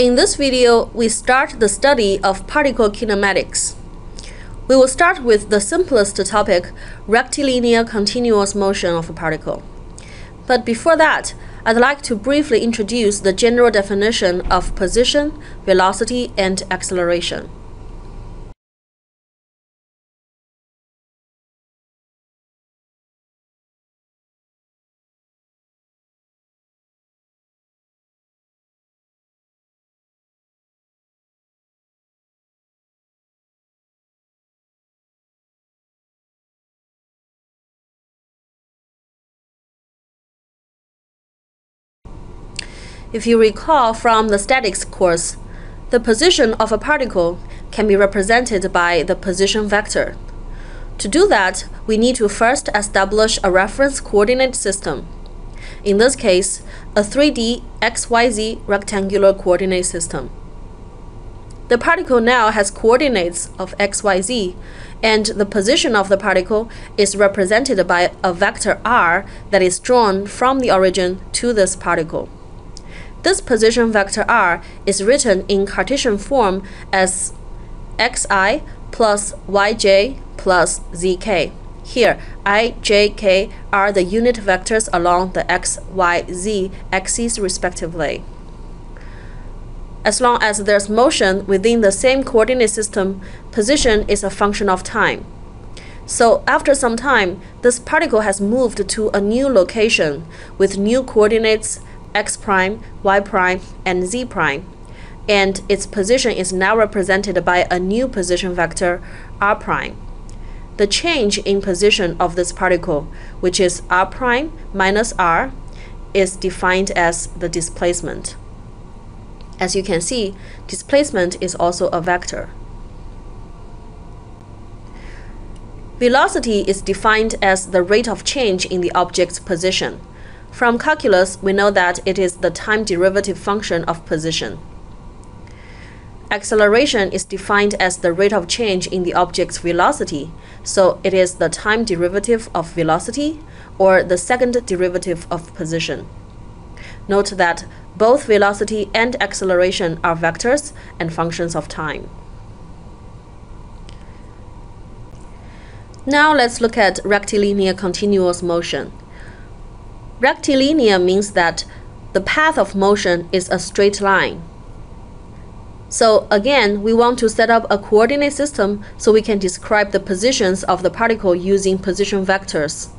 In this video, we start the study of particle kinematics. We will start with the simplest topic, rectilinear continuous motion of a particle. But before that, I'd like to briefly introduce the general definition of position, velocity, and acceleration. If you recall from the statics course, the position of a particle can be represented by the position vector. To do that, we need to first establish a reference coordinate system. In this case, a 3D XYZ rectangular coordinate system. The particle now has coordinates of XYZ, and the position of the particle is represented by a vector r that is drawn from the origin to this particle. This position vector r is written in Cartesian form as xi plus yj plus zk. Here, i, j, k are the unit vectors along the x, y, z axes respectively. As long as there's motion within the same coordinate system, position is a function of time. So after some time, this particle has moved to a new location with new coordinates x prime, y prime, and z prime, and its position is now represented by a new position vector r prime. The change in position of this particle, which is r prime minus r, is defined as the displacement. As you can see, displacement is also a vector. Velocity is defined as the rate of change in the object's position. From calculus, we know that it is the time derivative function of position. Acceleration is defined as the rate of change in the object's velocity, so it is the time derivative of velocity or the second derivative of position. Note that both velocity and acceleration are vectors and functions of time. Now let's look at rectilinear continuous motion. Rectilinear means that the path of motion is a straight line. So again, we want to set up a coordinate system so we can describe the positions of the particle using position vectors.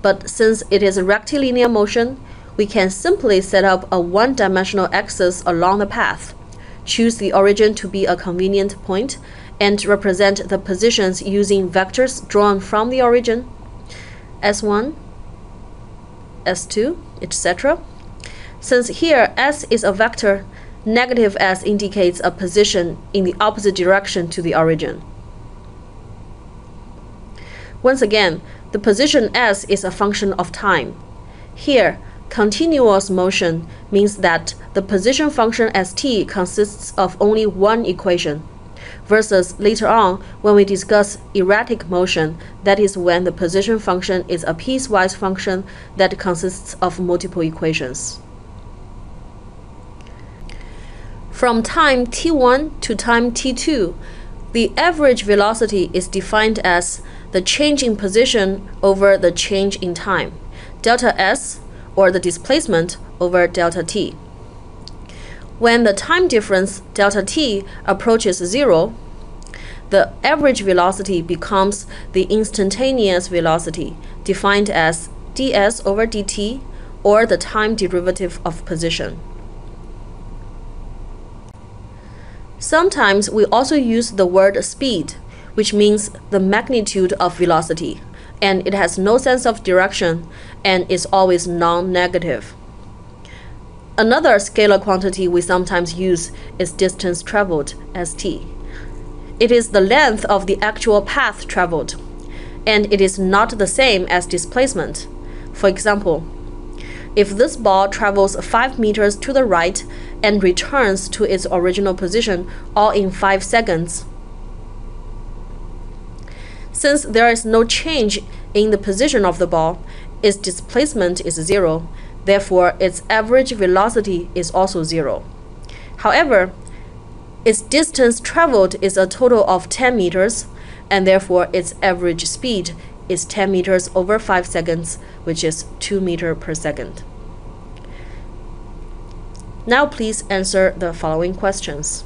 But since it is a rectilinear motion, we can simply set up a one-dimensional axis along the path, choose the origin to be a convenient point, and represent the positions using vectors drawn from the origin. S1, s2, etc. Since here s is a vector, negative s indicates a position in the opposite direction to the origin. Once again, the position s is a function of time. Here, continuous motion means that the position function st consists of only one equation versus later on when we discuss erratic motion, that is when the position function is a piecewise function that consists of multiple equations. From time t1 to time t2, the average velocity is defined as the change in position over the change in time, delta s, or the displacement over delta t. When the time difference delta t approaches zero, the average velocity becomes the instantaneous velocity, defined as ds over dt, or the time derivative of position. Sometimes we also use the word speed, which means the magnitude of velocity, and it has no sense of direction and is always non-negative. Another scalar quantity we sometimes use is distance traveled, st. It is the length of the actual path traveled, and it is not the same as displacement. For example, if this ball travels 5 meters to the right and returns to its original position all in 5 seconds, since there is no change in the position of the ball, its displacement is zero, Therefore, its average velocity is also zero. However, its distance traveled is a total of 10 meters, and therefore its average speed is 10 meters over 5 seconds, which is 2 meter per second. Now please answer the following questions.